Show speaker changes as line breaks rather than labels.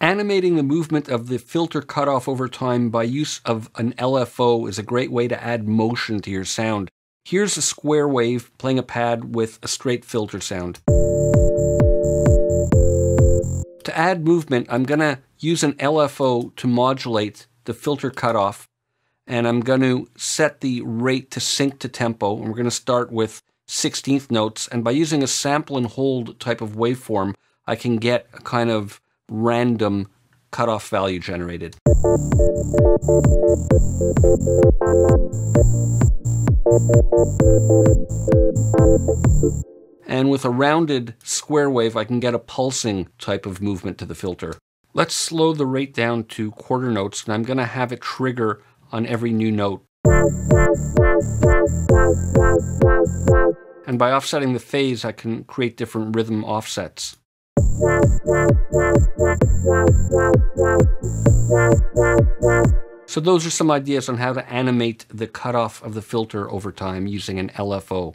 Animating the movement of the filter cutoff over time by use of an LFO is a great way to add motion to your sound. Here's a square wave playing a pad with a straight filter sound. To add movement, I'm going to use an LFO to modulate the filter cutoff, and I'm going to set the rate to sync to tempo, and we're going to start with 16th notes, and by using a sample and hold type of waveform, I can get a kind of random cutoff value generated. And with a rounded square wave, I can get a pulsing type of movement to the filter. Let's slow the rate down to quarter notes, and I'm going to have it trigger on every new note. And by offsetting the phase, I can create different rhythm offsets. So those are some ideas on how to animate the cutoff of the filter over time using an LFO.